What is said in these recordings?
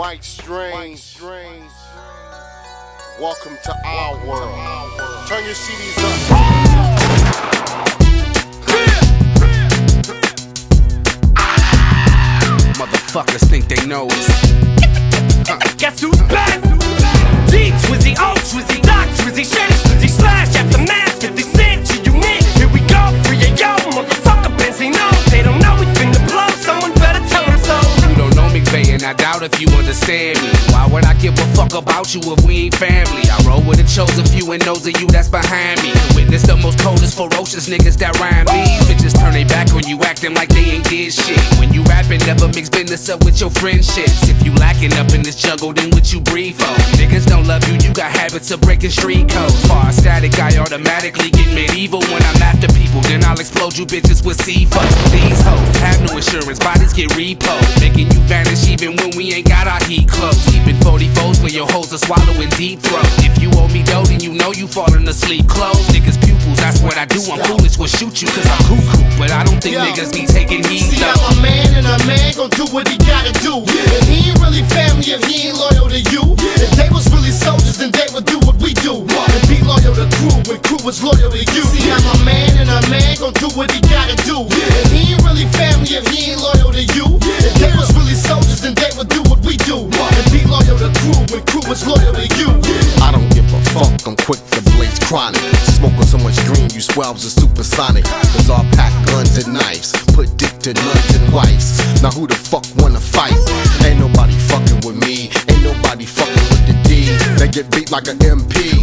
Mike Strange. Welcome to our world. Turn your CDs up. Motherfuckers think they know us. Guess who's back? D Twizzy, O Twizzy, Doc Twizzy, Shady I doubt if you understand me. Why would I give a fuck about you if we ain't family? I roll with a chosen few and those of you that's behind me. Witness the most coldest, ferocious niggas that rhyme these bitches turn their back on you, acting like they ain't did shit. When you rapping, never mix business up with your friendships. If you lacking up in this jungle, then what you breathe for? Niggas don't love you, you got habits of breaking street codes. Far static, I automatically get medieval when I'm after people. Then I'll explode you bitches with C4. These insurance, bodies get repo. Making you vanish even when we ain't got our heat close. Keeping 44s where your hoes are swallowing deep throat. If you owe me dough, then you know you falling asleep close. Niggas pupils, that's what I do. I'm foolish, will shoot you cause I'm cuckoo. But I don't think Yo. niggas be taking heed See, though. I'm a man and a man gon' do what he gotta do. And he ain't really family if he ain't loyal to you. If was loyal to you. I don't give a fuck, I'm quick to blaze chronic. Smoking so much green, you swabs are supersonic. Cause all pack guns and knives, put dick to nuns and wives. Now who the fuck wanna fight? Ain't nobody fucking with me, ain't nobody fucking with the D. They get beat like an MP.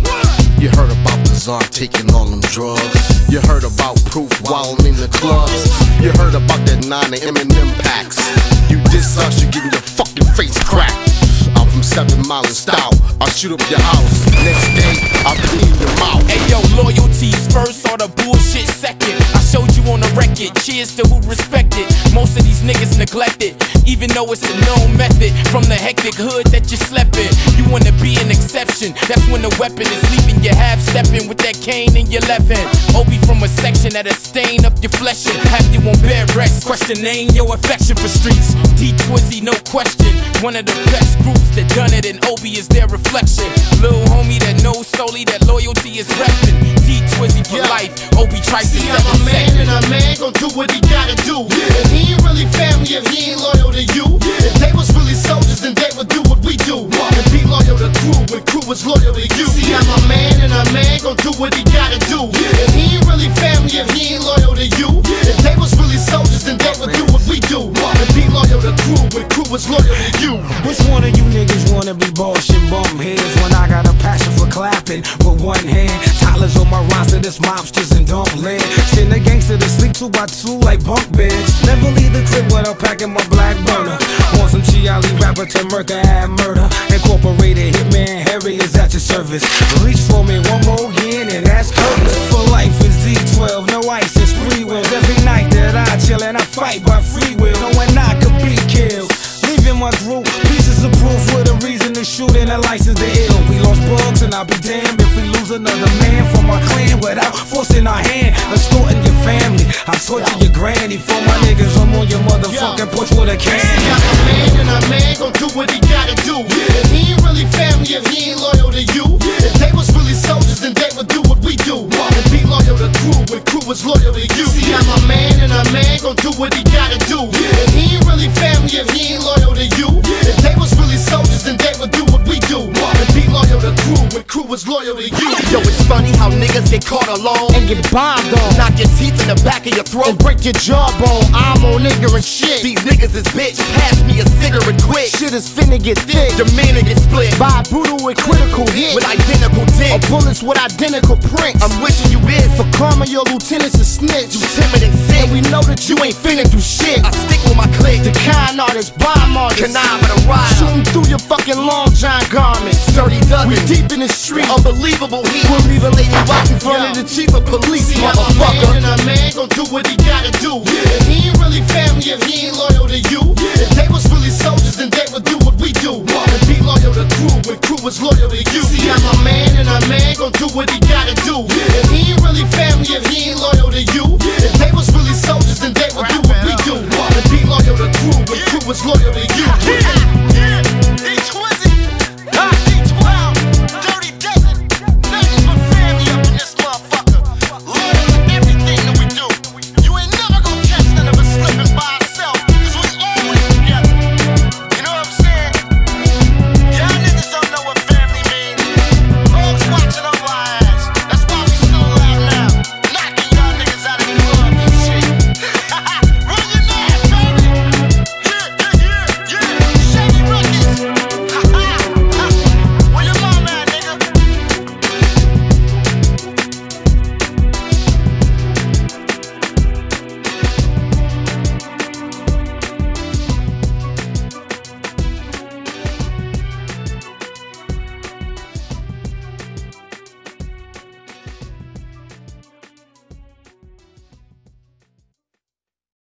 You heard about the taking all them drugs. You heard about proof wilding in the clubs. You heard about that nine and Eminem packs. You diss us, you getting your fucking face cracked. Seven miles Stout. I'll shoot up your house. Next day, I'll clean your mouth. Hey yo, loyalties first or the bullshit second. Showed you on the record, cheers to who respected. Most of these niggas neglected, even though it's a known method. From the hectic hood that you slept in, you wanna be an exception. That's when the weapon is leaving you half stepping with that cane in your left hand. Obie from a section that'll stain up your flesh and have you on bed rest. Questioning your affection for streets. D Twizzy, no question. One of the best groups that done it, and Obie is their reflection. Little homie that knows solely that loyalty is reppin'. D Twizzy for Yeah. life. Obie Trice is A man and gon' do what he gotta do. And he ain't really family if he ain't loyal to you. If they was really soldiers, then they would do what we do. And be loyal to crew when crew was loyal to you. See, I'm a man and a man gon' do what he gotta do. And he ain't really family if he ain't loyal to you. If they was really soldiers, then they would do what we do. And be loyal to crew when crew was loyal to you. Which one of you niggas wanna be bullshit bum heads when I got a passion for clapping with one hand? Tyler's on my roster, this mobsters and land. Send a gangster to sleep two by two like bunk beds. Never leave the crib without packing my black burner. On some Chiali rapper to murder and murder. Incorporated hitman Harry is at your service. Reach for me one more again and ask curtains. For life is D12, no ice, it's free wheels. Every night that I chill and I fight by free will, knowing I could be killed. Leaving my group, pieces of proof with a reason to shoot and a license to ill. Bugs and I'll be damned if we lose another man from our clan without forcing our hand. Extorting your family, I torture your granny for my niggas. I'm on your motherfucking porch with a can. I'm a man and a man gon' do what he gotta do. And he ain't really family if he ain't loyal to you. If they was really soldiers, then they would do what we do. And be loyal to crew crew was loyal to you. See, I'm a man and a man gon' do what he gotta do. And he ain't really family if he ain't loyal to you. If they was really soldiers, then they would do what we do. And be loyal to crew when crew was loyal to you. Yo, it's funny how niggas get caught alone And get bombed on. knock your teeth in the back of your throat. And break your jawbone. I'm on ignorant shit. These niggas is bitch, pass me a cigarette quick. Shit is finna get thick. Your man get split By a brutal and critical hit. with identical Or dick. bullets with identical prints. I'm wishing you is For karma, your lieutenant's a snitch. you timid and sick. And we know that you ain't finna do shit. I stick with my clique. The kind artist, bomb artist. Connive at a rider. Shooting through your fucking long john garments. Dirty dozen. We deep in the street. Unbelievable heat. We'll even lay you out in front of the chief of police, See, I'm a motherfucker. man and a man gon' do what he gotta do. And he ain't really family if he ain't loyal to you. If they was really soldiers, then they would do what we do. And be loyal to crew when crew was loyal to you. See, I'm a man and a man gon' do what he gotta do. And